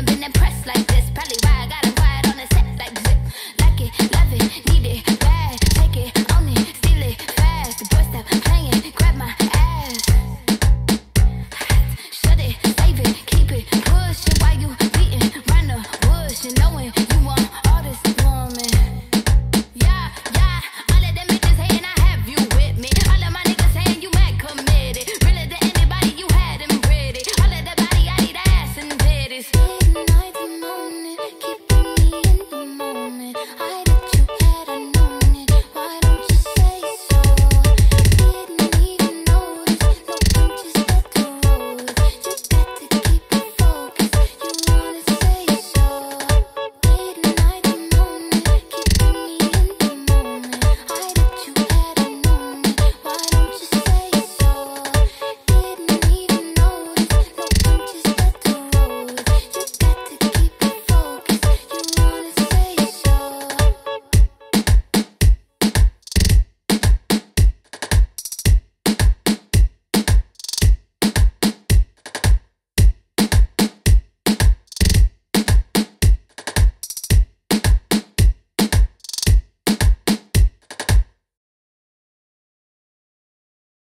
never been impressed like this.